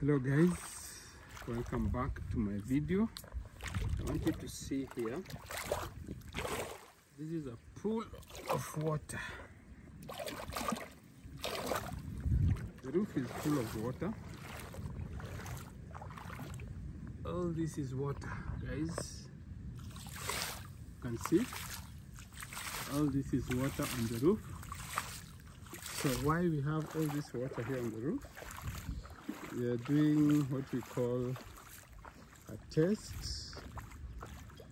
hello guys. Welcome back to my video. I want you to see here. This is a pool of water. The roof is full of water. All this is water guys. You can see. All this is water on the roof. So why we have all this water here on the roof we are doing what we call a test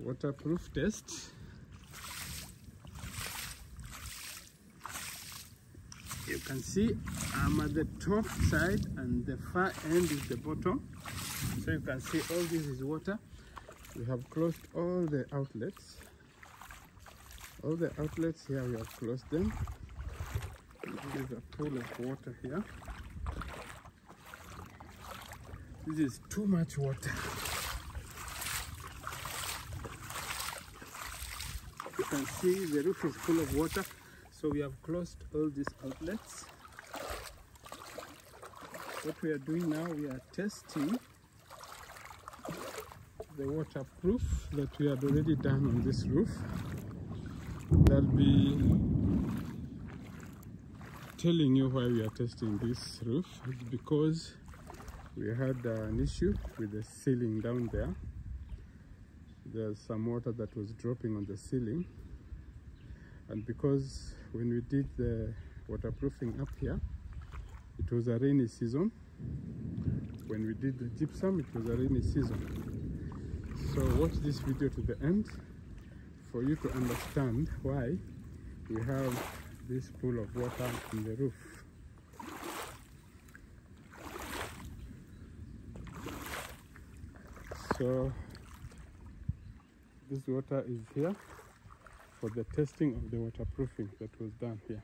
waterproof test. You can see I'm at the top side and the far end is the bottom. So you can see all this is water. We have closed all the outlets. All the outlets here we have closed them. There's a pool of water here this is too much water. You can see the roof is full of water. So we have closed all these outlets. What we are doing now we are testing the waterproof that we had already done on this roof. I'll be telling you why we are testing this roof because we had an issue with the ceiling down there. There's some water that was dropping on the ceiling. And because when we did the waterproofing up here it was a rainy season. When we did the gypsum it was a rainy season. So watch this video to the end for you to understand why we have this pool of water in the roof so this water is here for the testing of the waterproofing that was done here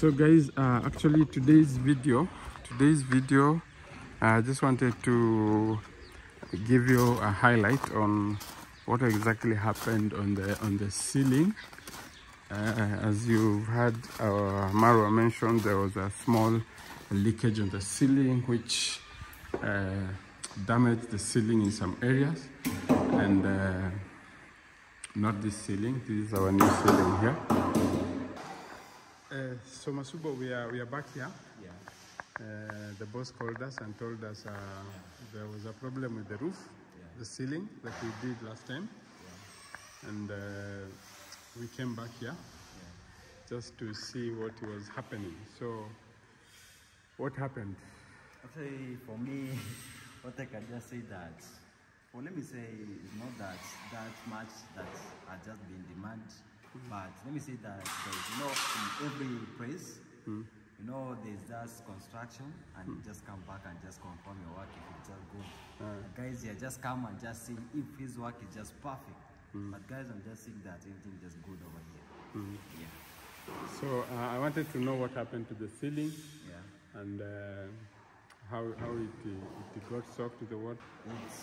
so guys uh, actually today's video today's video I just wanted to give you a highlight on what exactly happened on the on the ceiling. Uh, as you've had uh, Marwa mentioned there was a small leakage on the ceiling which uh, damaged the ceiling in some areas. And uh, not this ceiling this is our new ceiling here uh, so Masubo, we are we are back here. Yeah. Uh, the boss called us and told us uh, there was a problem with the roof, Yeah. the ceiling that we did last time, and uh, we came back here just to see what was happening. So, what happened? Actually, for me, what I can just say that, well, let me say, it's not that that much that has just been demand, but let me say that you know, in every place, you know, there's just construction, and you just come back and just confirm your work if it's just good. And guys here, just come and just see if his work is just perfect. But guys, I'm just seeing that everything is just good over here. Yeah, So, uh, I wanted to know what happened to the ceiling yeah. and uh, how how it, uh, it got soaked with the water. It's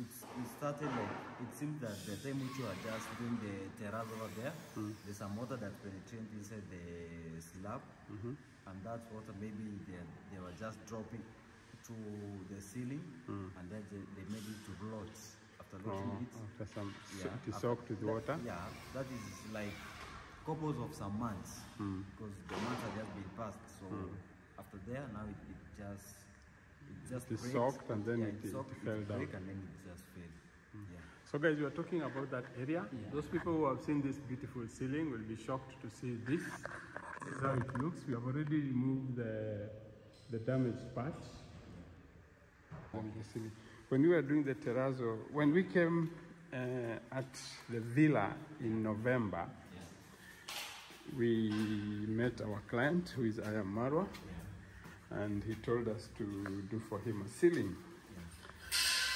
it's, it started like, it seems that the time which you are just doing the terrace over there, mm. there's some water that penetrated inside the slab, mm-hmm. and that water maybe they, they were just dropping to the ceiling, mm. and then they, they made it to rot. After Oh, rotting it, after some, yeah, after- soaked with that- water. Yeah, that is like couples of some months. Mm. Because the months have just been passed. So after there, now it, it just just It breaks. soaked and then yeah, it- it, it fell down. and then it just fell. Yeah. So guys, we are talking about that area. Yeah. Those people who have seen this beautiful ceiling will be shocked to see this. This is how it looks. We have already removed the, the damaged parts. When we were doing the terrazzo, when we came uh, at the villa in November, we met our client who is Ayam Marwa and he told us to do for him a ceiling.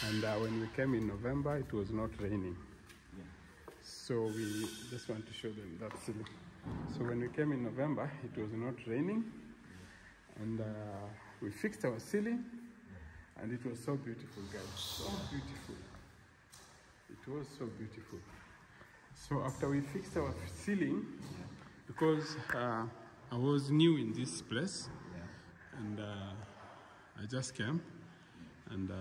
And uh, when we came in November, it was not raining. So we just want to show them that ceiling. So when we came in November, it was not raining. And uh, we fixed our ceiling. And it was so beautiful, guys. So beautiful. It was so beautiful. So after we fixed our ceiling, because uh, I was new in this place, and uh, I just came, and uh,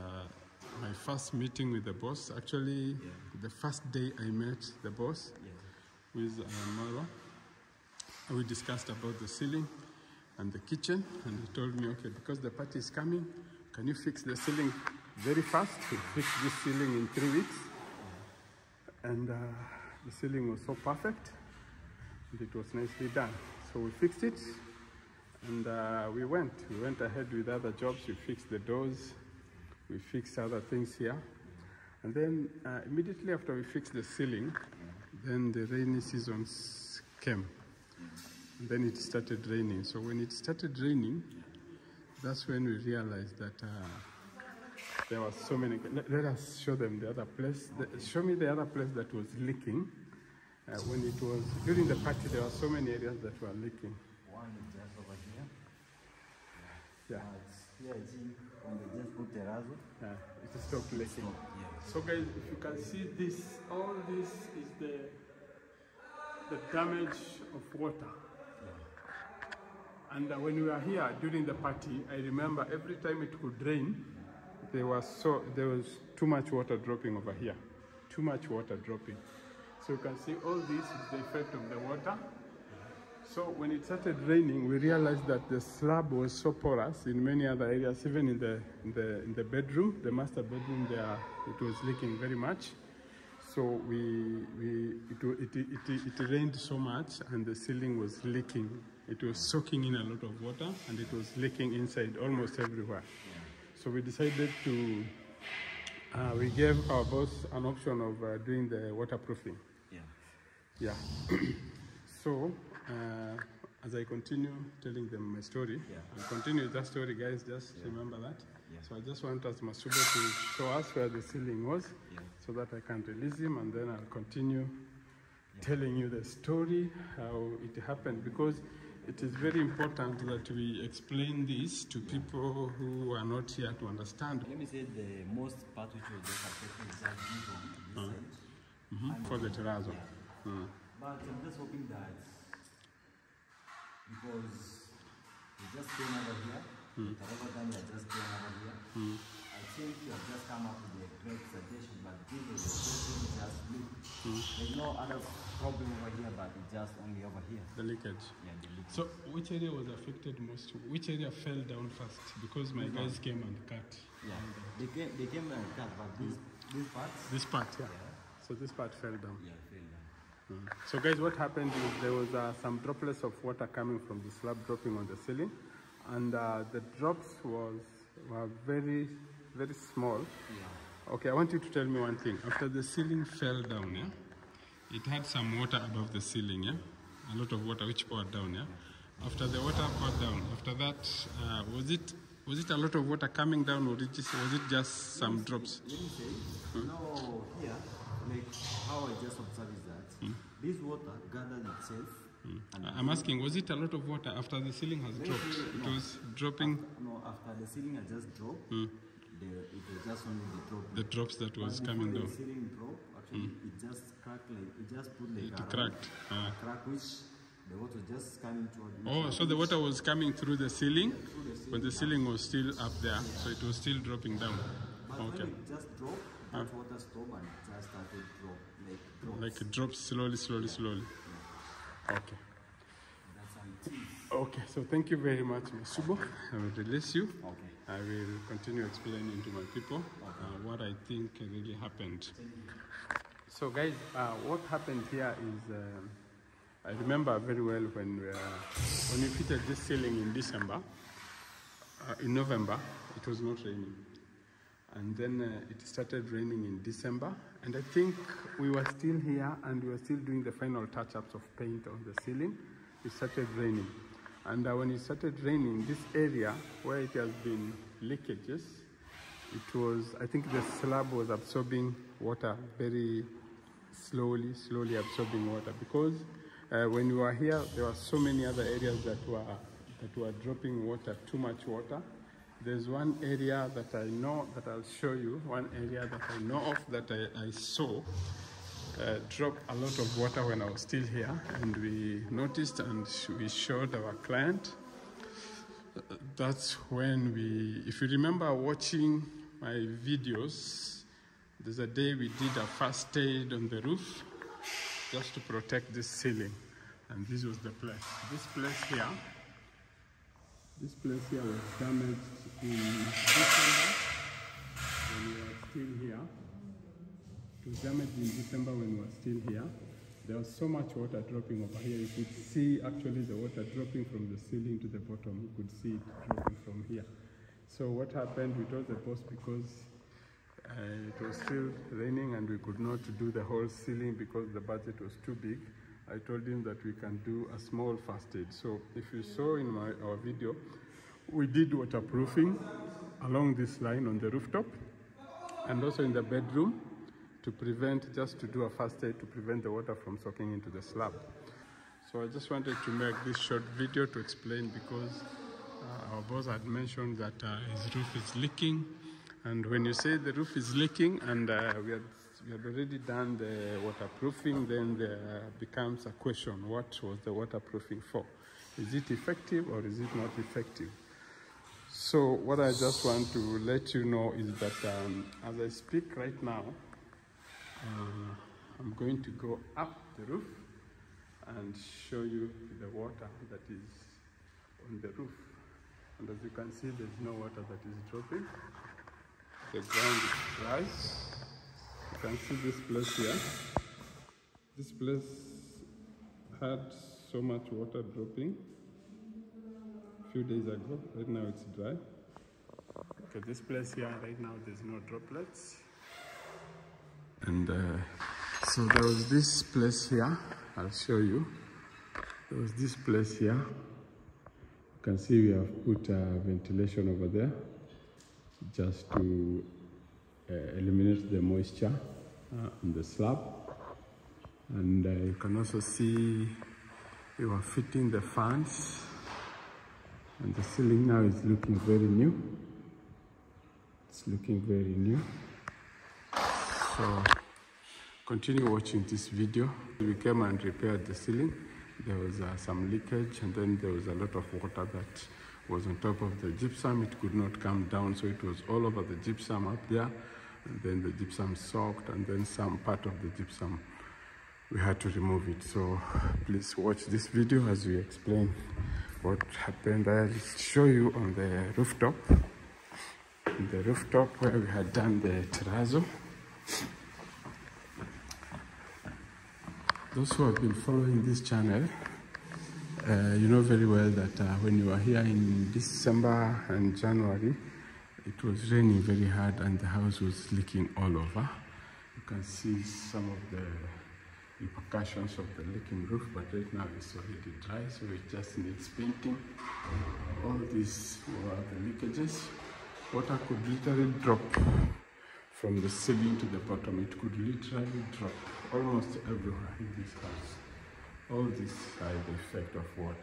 my first meeting with the boss, actually, the first day I met the boss with uh, Marwa, we discussed about the ceiling and the kitchen, and he told me, okay, because the party is coming, can you fix the ceiling very fast? He fixed this ceiling in three weeks, and uh, the ceiling was so perfect, and it was nicely done. So we fixed it, and uh, we went. We went ahead with other jobs. We fixed the doors. We fixed other things here. And then uh, immediately after we fixed the ceiling, then the rainy seasons came. And then it started raining. So when it started raining, that's when we realized that uh, there was so many. Let, let us show them the other place. The, show me the other place that was leaking. Uh, when it was during the party, there were so many areas that were leaking. One is just over here. Yeah, But here I think when they just put terrazzo, yeah it stopped leaking. yeah. So guys, if you can see this, all this is the the damage of water. And uh, when we were here during the party, I remember every time it could rain, there was so there was too much water dropping over here, too much water dropping. So you can see all this is the effect of the water. So when it started raining, we realized that the slab was so porous in many other areas, even in the in the in the bedroom, the master bedroom there, it was leaking very much. So we we it it, it, it, it rained so much and the ceiling was leaking. It was soaking in a lot of water and it was leaking inside almost everywhere. So we decided to uh, we gave our boss an option of uh, doing the waterproofing. Yeah. Yeah. so, uh, as I continue telling them my story, Yeah. I'll continue that story, guys. Just remember that. Yeah. So I just want us Masubo to show us where the ceiling was, Yeah. so that I can release him, and then I'll continue telling you the story how it happened because. It is very important that we explain this to people who are not here to understand Let me say the most part which was just is one, this side. Mhm, for the terrazzo. Mm. But I'm just hoping that because we just came over here, hmm. the Taraba time we just came over here, hmm. I think you have just come up with a great suggestion, but this is the suggestion just look. Hmm. There's no other problem over here, but it's just only over here. The leakage. Yeah, the leak. So, which area was affected most? Which area fell down first? Because my guys came and cut. Yeah, they came, they came like that, but this, this part, This part, yeah. Yeah. So this part fell down. yeah, fell down. Mm. So, guys, what happened is there was uh, some droplets of water coming from the slab dropping on the ceiling, and uh, the drops was were very, very small. Yeah. Okay, I want you to tell me one thing. After the ceiling fell down, yeah, it had some water above the ceiling, yeah, a lot of water which poured down, yeah. After the water poured down, after that, uh, was it was it a lot of water coming down, or it just, was it just some drops? Let me say, now here, like how I just observed this water gathered itself hmm. and I'm asking, was it a lot of water after the ceiling has dropped? It was dropping. no, after the ceiling had just dropped, hmm. the, it was just only the drop. The drops that was But coming down. The ceiling drop, actually, hmm. it just cracked like, it just put like It a cracked. Ah. crack which the water just coming toward. Oh, so the water was coming through the ceiling, but the ceiling was still up there, so it was still dropping down. But Okay. when it just dropped, that ah. water stopped and it just started drop, like drops. Like it drops slowly, slowly, slowly. Okay. That's how it is. Okay, so thank you very much, Masubo. I will release you. Okay. I will continue explaining to my people uh, what I think really happened. So, guys, uh, what happened here is um, I remember very well when we, uh, when we fitted this ceiling in December. Uh, in November, it was not raining, and then uh, it started raining in December. And I think we were still here, and we were still doing the final touch-ups of paint on the ceiling. It started raining, and uh, when it started raining, this area where it has been leakages, it was I think the slab was absorbing water very slowly, slowly absorbing water because uh, when we were here, there were so many other areas that were that were dropping water, too much water. There's one area that I know that I'll show you. One area that I know of that I, I saw uh, drop a lot of water when I was still here, and we noticed and we showed our client. That's when we, if you remember watching my videos, there's a day we did a first aid on the roof just to protect this ceiling. And this was the place. This place here, this place here was damaged in December when we were still here. It was damaged in December when we were still here. There was so much water dropping over here. You could see actually the water dropping from the ceiling to the bottom. You could see it dropping from here. So what happened, we told the boss because uh, it was still raining and we could not do the whole ceiling because the budget was too big. I told him that we can do a small first aid. So if you saw in my our video, we did waterproofing along this line on the rooftop and also in the bedroom to prevent, just to do a first aid to prevent the water from soaking into the slab. So I just wanted to make this short video to explain because uh, our boss had mentioned that uh, his roof is leaking. And when you say the roof is leaking and uh, we, had, we had already done the waterproofing, then there becomes a question, what was the waterproofing for? Is it effective or is it not effective? So what I just want to let you know is that um, as I speak right now, uh, I'm going to go up the roof and show you the water that is on the roof. And as you can see, there's no water that is dropping. The ground is dry. You can see this place here. This place had so much water dropping a few days ago. Right now it's dry. Okay, this place here, right now there's no droplets. And uh, so there was this place here. I'll show you. There was this place here. You can see we have put uh, ventilation over there just to uh, eliminate the moisture on the slab. And you can also see we were fitting the fans and the ceiling now is looking very new. It's looking very new. So continue watching this video. We came and repaired the ceiling. There was uh, some leakage and then there was a lot of water that was on top of the gypsum. It could not come down, so it was all over the gypsum up there. And then the gypsum soaked and then some part of the gypsum, we had to remove it. So please watch this video as we explain what happened. I'll show you on the rooftop. The rooftop where we had done the terrazzo. Those who have been following this channel, uh, you know very well that uh, when you were here in December and January, it was raining very hard and the house was leaking all over. You can see some of the repercussions of the leaking roof, but right now it's already dry, so it just needs painting. All these were the leakages. Water could literally drop from the ceiling to the bottom. It could literally drop almost everywhere in this house. All this the effect of water.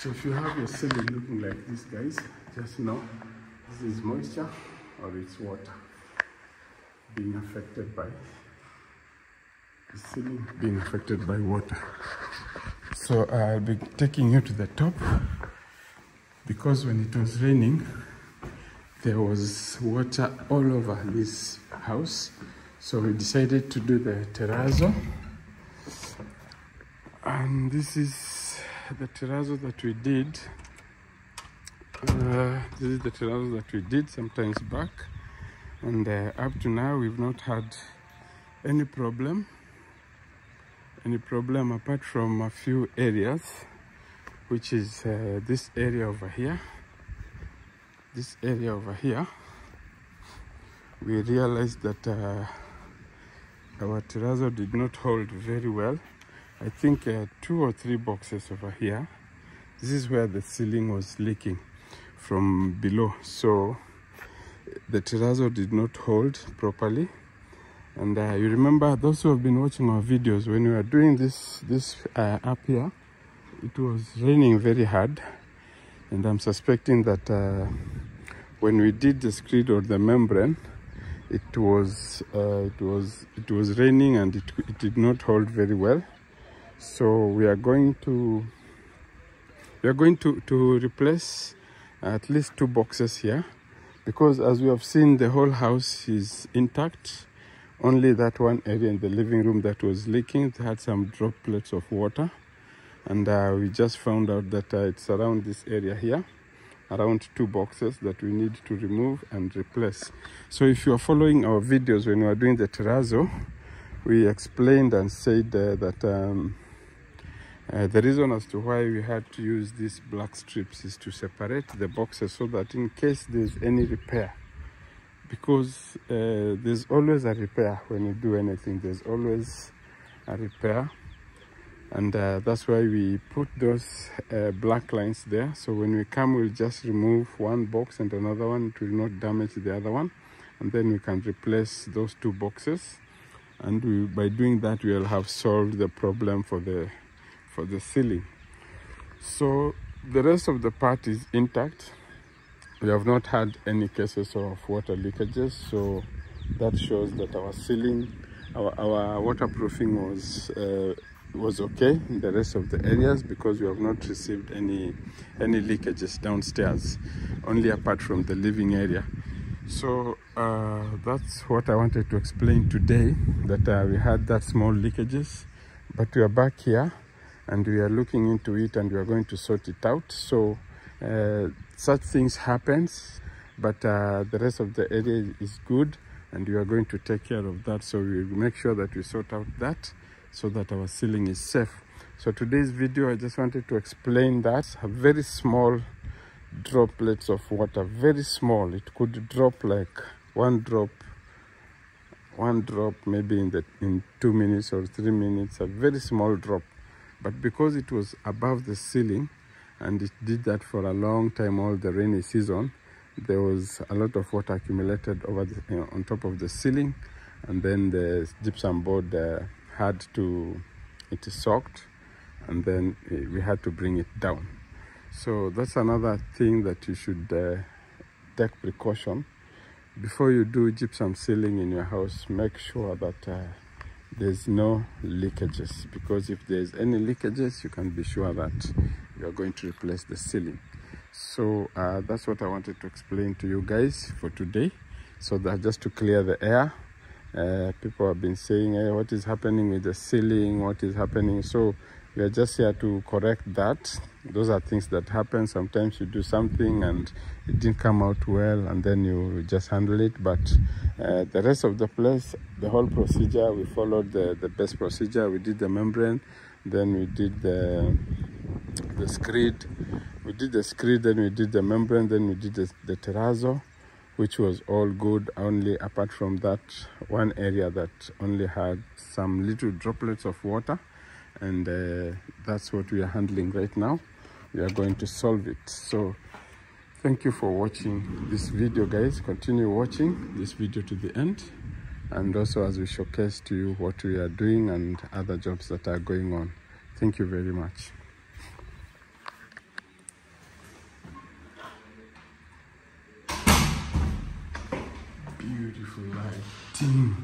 So if you have your ceiling looking like this, guys, just know this is moisture. or its water being affected by the ceiling being affected by water. So I'll be taking you to the top because when it was raining, there was water all over this house. So we decided to do the terrazzo. And this is the terrazzo that we did. Uh, this is the terrazzo that we did sometimes back. And uh, up to now, we've not had any problem. Any problem apart from a few areas, which is uh, this area over here. This area over here. We realized that uh, our terrazzo did not hold very well. I think uh, two or three boxes over here. This is where the ceiling was leaking from below. So the terrazzo did not hold properly. And uh, you remember those who have been watching our videos when we were doing this this uh, up here, it was raining very hard, and I'm suspecting that uh, when we did the screed or the membrane, it was uh, it was it was raining and it, it did not hold very well. So we are going to we are going to to replace at least two boxes here because as we have seen the whole house is intact. Only that one area in the living room that was leaking it had some droplets of water. And uh, we just found out that uh, it's around this area here around two boxes that we need to remove and replace. So if you are following our videos when we are doing the terrazzo we explained and said uh, that um, uh, the reason as to why we had to use these black strips is to separate the boxes so that in case there's any repair because uh, there's always a repair when you do anything. There's always a repair and uh, that's why we put those uh, black lines there. So when we come we'll just remove one box and another one. It will not damage the other one. And then we can replace those two boxes. And we, by doing that we'll have solved the problem for the for the ceiling. So the rest of the part is intact. We have not had any cases of water leakages. So that shows that our ceiling our, our waterproofing was uh, was okay in the rest of the areas because we have not received any any leakages downstairs only apart from the living area. So uh, that's what i wanted to explain today that uh, we had that small leakages but we are back here and we are looking into it and we are going to sort it out. So uh, such things happens but uh, the rest of the area is good and we are going to take care of that. So we make sure that we sort out that so that our ceiling is safe. So today's video i just wanted to explain that a very small droplets of water very small it could drop like one drop one drop maybe in the in two minutes or three minutes a very small drop. But because it was above the ceiling and it did that for a long time all the rainy season there was a lot of water accumulated over the, you know, on top of the ceiling and then the gypsum board uh, had to it is soaked and then uh, we had to bring it down. So that's another thing that you should uh, take precaution. Before you do gypsum ceiling in your house make sure that uh, there's no leakages because if there's any leakages you can be sure that you're going to replace the ceiling so uh, that's what i wanted to explain to you guys for today. So that just to clear the air uh, people have been saying hey, what is happening with the ceiling? What is happening? So we are just here to correct that. Those are things that happen. Sometimes you do something and it didn't come out well and then you just handle it. But uh, the rest of the place the whole procedure we followed the the best procedure. We did the membrane then we did the the screed. We did the screed then we did the membrane then we did the, the terrazzo which was all good only apart from that one area that only had some little droplets of water and uh, that's what we are handling right now. We are going to solve it. So thank you for watching this video guys. Continue watching this video to the end and also as we showcase to you what we are doing and other jobs that are going on. Thank you very much eating.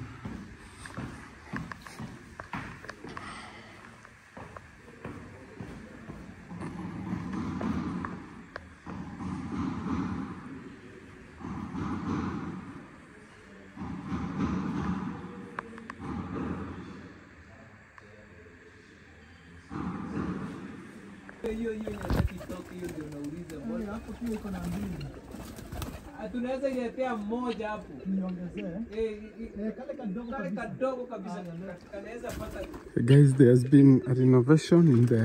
hiyo hiyo ya TikTok hiyo ndio nauliza mbona hapo pia iko na mbili. Ah, tunaweza iletea mmoja hapo Niongezee. i- i- kale kadogo kale kabisa. kadogo kabisa ka- kanaweza pata Guys, there has been a renovation in the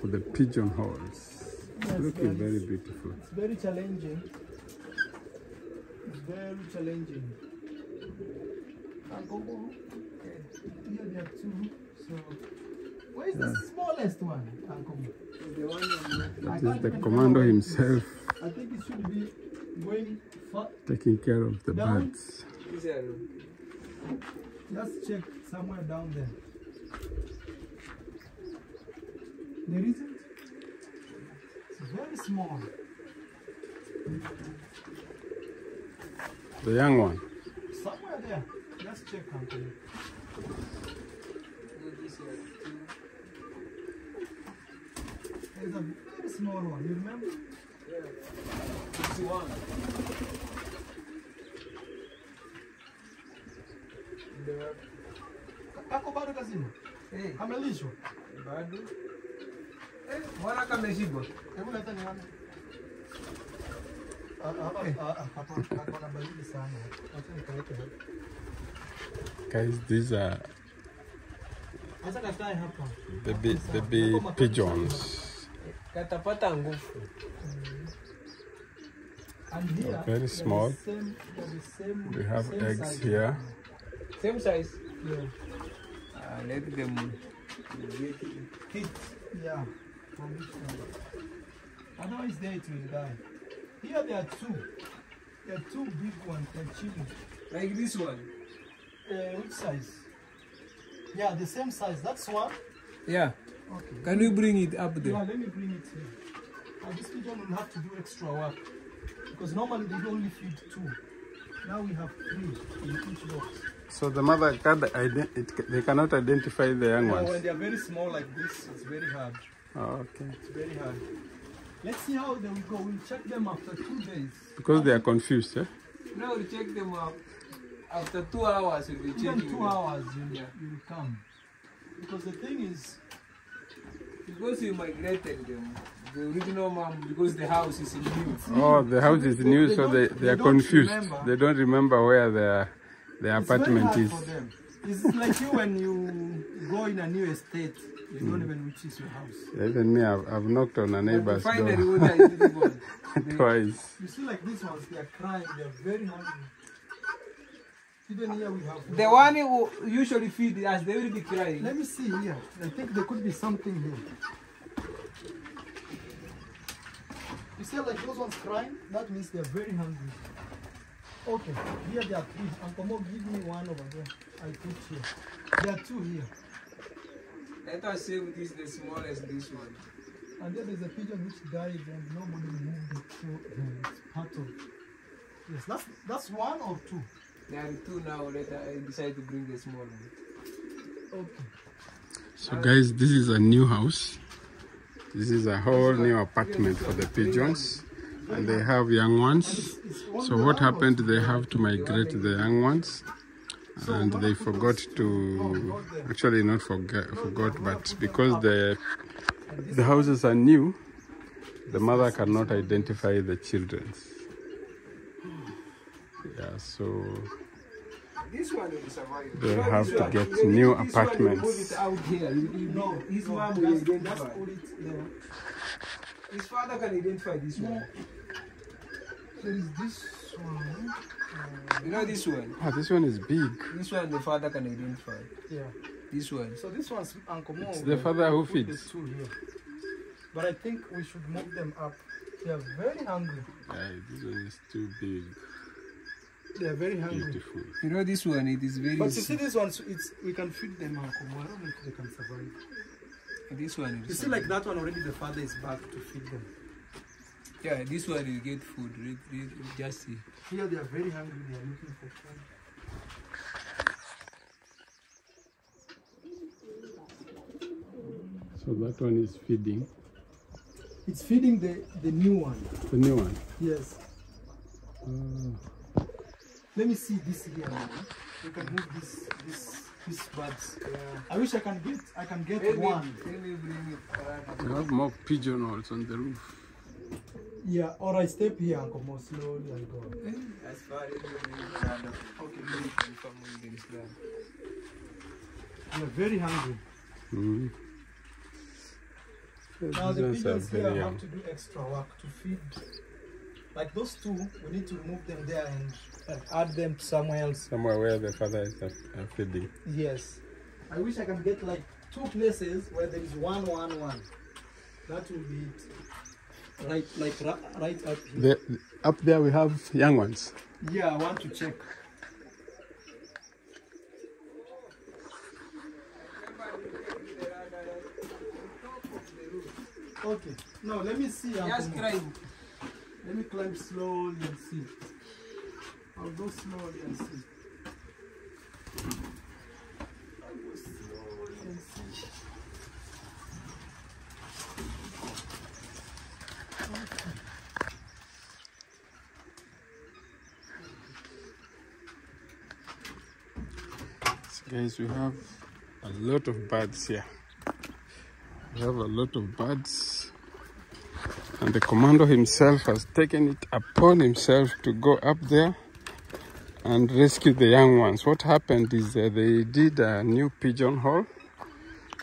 for the pigeon. It's Yes, looking very beautiful. It's very challenging. It's very challenging. Here there are two. So, where is the smallest one, the one on That is the commander himself I think it should be going taking care of the Down. birds. this are Just check somewhere down there. There isn't. It's very small. The young one. Somewhere there. Just check, Uncle. this. There's a very small one. You remember? Yeah. Kako bado kazini? Hey. Kamelishwa? Bado. Eh, mbona kamezibwa? Hebu leta nione. Guys, these are baby, baby pigeons. Here, very small. The same, the same, We have same eggs size. here. same size Yeah. uh, let them get Hit. Yeah. From this one. Otherwise, there it will die. Here there are two. There are two big ones. They're chilling. like this one Uh, which size? Yeah, the same size. That's one. yeah Okay. can you bring it up there? Yeah, there let me bring it here. And this pigeon will have to do extra work because normally they only feed two. Now we have three in each box. So the mother can ident- it, they cannot identify the young ones. when they are very small like this, it's very hard. Oh, okay. It's very hard. Let's see how they will go. We'll check them after two days. Because they are confused, eh? now we check them up after two hours we'll be Even checking two them. hours, you'll, Yeah. you'll come. Because the thing is, because we migrated them the original mom because the house is in new Oh, the house is new, They so they, they they are confused. remember. They don't remember where their their it's apartment is. It's like you when you go in a new estate, you don't even which is your house. Even me, I've, I've knocked on a neighbor's door what I twice. You see, like these ones, they are crying, they are very hungry. Even here we have. the one who usually feed us they will be crying Let me see here. I think there could be something here. You see, like those ones crying? That means they are very hungry. Okay, here there are three. Uncle Mo, give me one over there. I put here. There are two here. let us say this the smallest this one And then there's a pigeon which died and nobody moved it. So uh, it's part of. Yes, that's that's one or two. there are two now let I decide to bring the small one Okay. So, guys, this is a new house. This is a whole new apartment for the pigeons, and they have young ones. So, what happened? They have to migrate the young ones, and they forgot to actually not forget forgot, but because the the houses are new, the mother cannot identify the children. Yeah, so this one will survive They You know, have to get you- new this one, you apartments. move it out here you, you, No, his no, mom will just, just identify put it there. his father can identify this one There is this one. Uh, you know this one ah, this one is big. this one the father can identify yeah. this one So this one's Uncle Mo. It's the father who Put the feeds. here. But I think we should move them up. They are very hungry. Yeah, this one is too big. They are very hungry. Beautiful. you know this one it is very But you see these ones, it's we can feed them Uncle Mo. I don't know if they can survive. this one You is see like that one already the father is back to feed them. Yeah, this one is get food. Read, read, just see. Here they are very hungry. They are looking for food. So that one is feeding. It's feeding the, the new one. The new one. Yes. Oh, Let me see this here now. You can move this this this birds. I wish I can get I can get Let me, one. let me bring it. Uh, around. we have more pigeonholes on the roof. Yeah, or I step here, Uncle, more slowly and go. Eh, as far as you bring uh, Okay. you need to come with this land. They are very hungry. Mm. Now the pigeons here very have to do extra work to feed. Like those two, we need to remove them there and, and add them somewhere else. Somewhere where the father is are, are feeding. Yes. I wish I can get like two places where there is one, one, one. That will be it. Right, like right up here. The, up there we have young ones. Yeah, I want to check. Okay. No, let me see. Just Mo. Let me climb slowly and see. I'll go slowly and see. I'll go slowly and see. So guys, we have a lot of birds here. We have a lot of birds. And the commando himself has taken it upon himself to go up there and rescue the young ones. What happened is they did a new pigeon hole.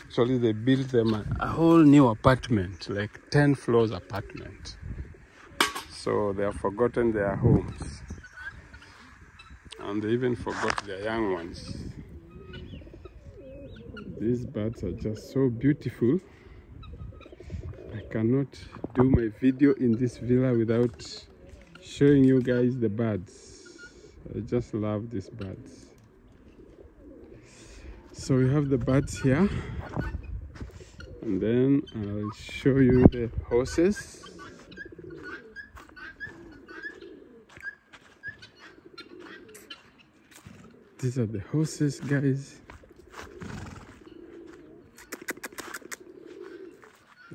Actually, they built them a, a whole new apartment, like 10 floors apartment. So they have forgotten their homes. And they even forgot their young ones. These birds are just so beautiful. I cannot do my video in this villa without showing you guys the birds. I just love these birds. So we have the birds here. And then I'll show you the horses. These are the horses, guys.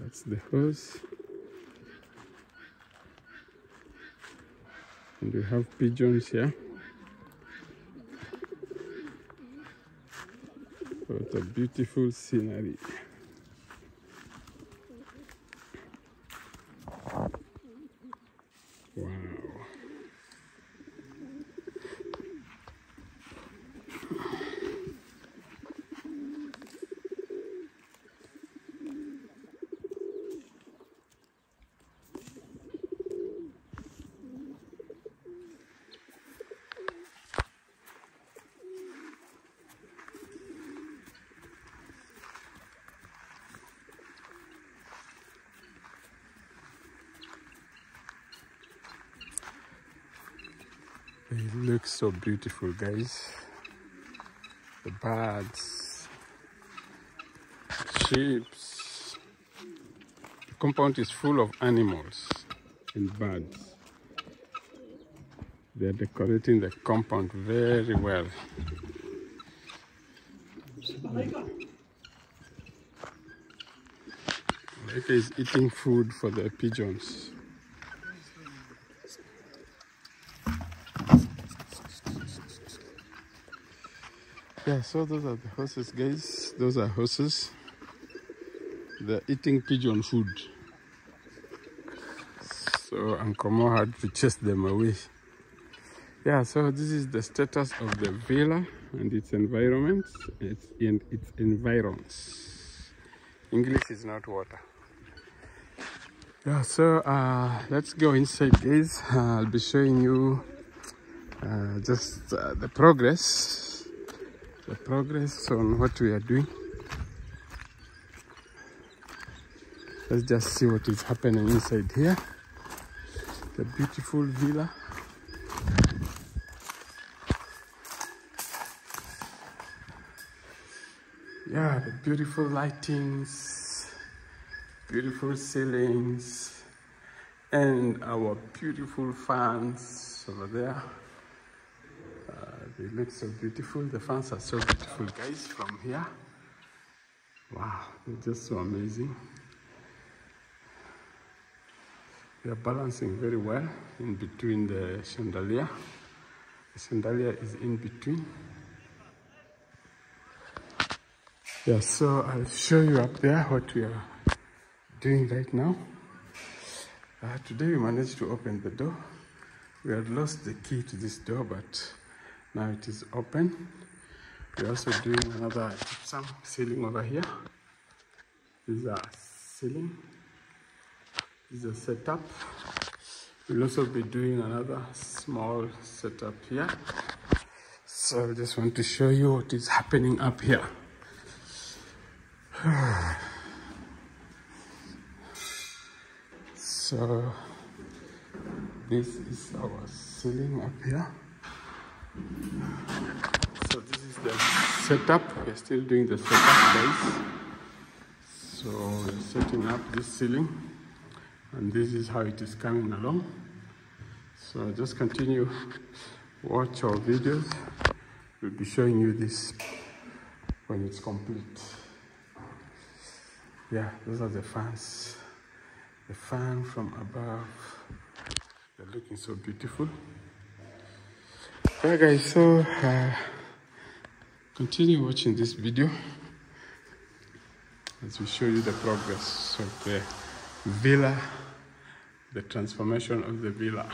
That's the horse. And we have pigeons here. What a beautiful scenery. Wow. It looks so beautiful, guys. The birds, sheep. The compound is full of animals and birds. They're decorating the compound very well. Laika is eating food for the pigeons. Yeah, so those are the horses, guys. Those are horses. They're eating pigeon food. So Uncle Mo had to chase them away. Yeah, so this is the status of the villa and its environment. It's in its environs. English is not water. Yeah, so uh, let's go inside, guys. Uh, I'll be showing you uh, just uh, the progress the progress on what we are doing. Let's just see what is happening inside here. The beautiful villa. Yeah, the beautiful lightings, beautiful ceilings, and our beautiful fans over there. They look so beautiful. The fans are so beautiful, guys, from here. Wow, they're just so amazing. They are balancing very well in between the chandelier. The chandelier is in between. Yeah, so I'll show you up there what we are doing right now. Uh, today we managed to open the door. We had lost the key to this door, but now it is open. We're also doing another gypsum ceiling over here. This is a ceiling. This is a setup. We'll also be doing another small setup here. So I just want to show you what is happening up here. so this is our ceiling up here. So this is the setup. We're still doing the setup guys. So we're setting up this ceiling and this is how it is coming along. So just continue watch our videos. We'll be showing you this when it's complete. Yeah, those are the fans. The fan from above. They're looking so beautiful. Alright guys, so uh, continue watching this video as we show you the progress of the villa, the transformation of the villa.